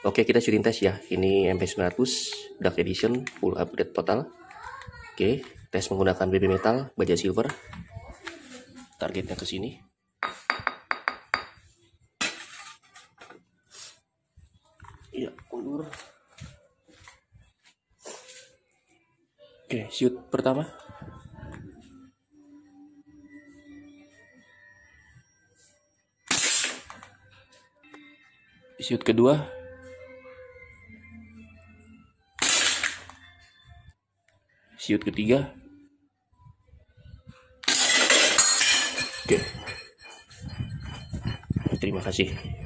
Oke, kita syuting tes ya. Ini MP900 Dark Edition full upgrade total. Oke, tes menggunakan BB metal baja silver. Targetnya ke sini. Iya, mundur. Oke, shoot pertama. Shoot kedua. Shoot ketiga. Oke. Terima kasih.